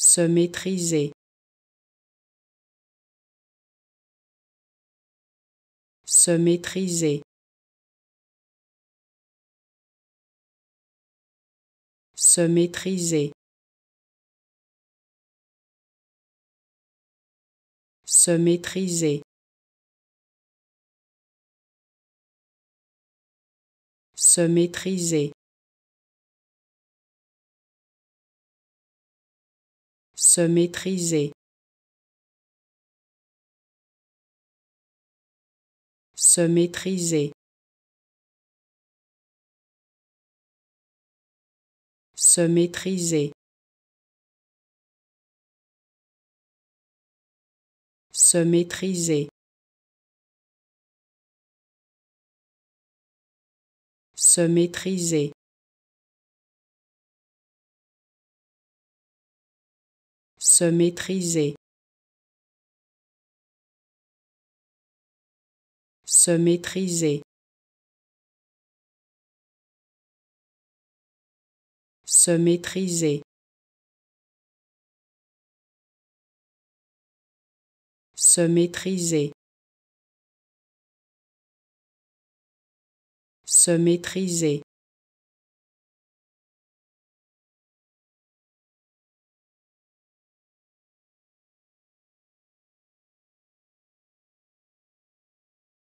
Se maîtriser. Se maîtriser. Se maîtriser. Se maîtriser. Se maîtriser. Se maîtriser. Se maîtriser. Se maîtriser. Se maîtriser. Se maîtriser. Se maîtriser. Se maîtriser. Se maîtriser. Se maîtriser. Se maîtriser.